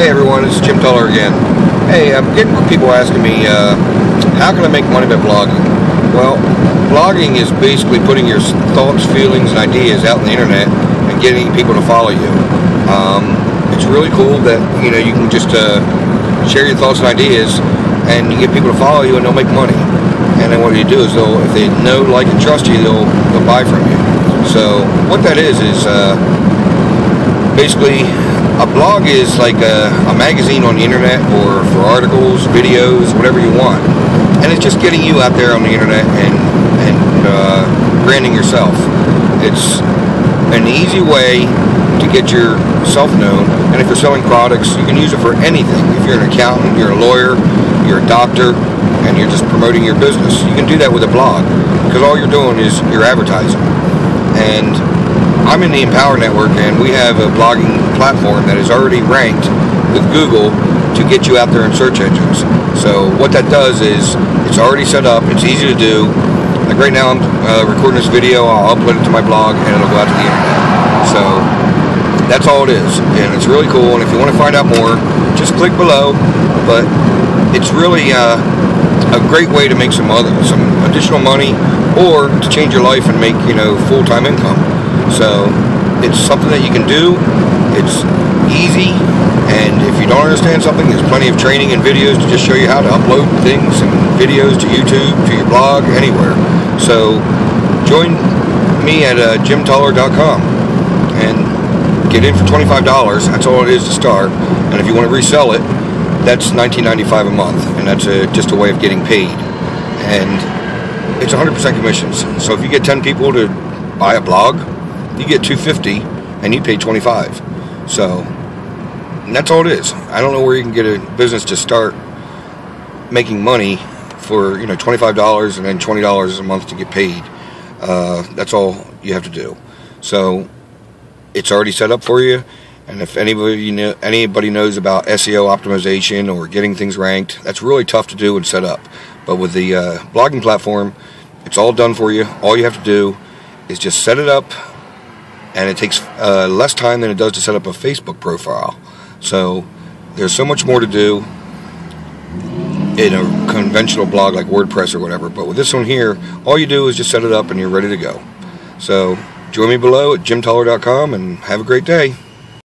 Hey everyone, it's Jim Tuller again. Hey, I'm getting people asking me, uh, how can I make money by blogging? Well, blogging is basically putting your thoughts, feelings, and ideas out on the internet and getting people to follow you. Um, it's really cool that you know you can just uh, share your thoughts and ideas, and you get people to follow you, and they'll make money. And then what you do is they'll, if they know, like, and trust you, they'll they'll buy from you. So what that is is uh, basically a blog is like a, a, magazine on the internet or for articles, videos, whatever you want. And it's just getting you out there on the internet and, and uh, branding yourself. It's an easy way to get yourself known. And if you're selling products, you can use it for anything. If you're an accountant, you're a lawyer, you're a doctor, and you're just promoting your business, you can do that with a blog because all you're doing is you're advertising. And I'm in the Empower Network, and we have a blogging platform that is already ranked with Google to get you out there in search engines. So what that does is it's already set up. It's easy to do. Like right now, I'm uh, recording this video. I'll upload it to my blog, and it'll go out to the internet. So that's all it is, and it's really cool. And if you want to find out more, just click below. But it's really uh, a great way to make some other some additional money, or to change your life and make you know full-time income. So it's something that you can do. It's easy, and if you don't understand something, there's plenty of training and videos to just show you how to upload things and videos to YouTube, to your blog, anywhere. So join me at uh, jimtuller.com and get in for $25. That's all it is to start. And if you want to resell it, that's $19.95 a month, and that's a, just a way of getting paid. And it's 100% commissions. So if you get 10 people to buy a blog, you get 250 and you pay 25 so that's all it is. I don't know where you can get a business to start making money for you know $25 and then $20 a month to get paid. Uh, that's all you have to do. So it's already set up for you. And if anybody you know, anybody knows about SEO optimization or getting things ranked, that's really tough to do and set up. But with the uh, blogging platform, it's all done for you. All you have to do is just set it up, and it takes uh, less time than it does to set up a Facebook profile. So there's so much more to do in a conventional blog like WordPress or whatever. But with this one here, all you do is just set it up and you're ready to go. So join me below at jimtuller.com and have a great day.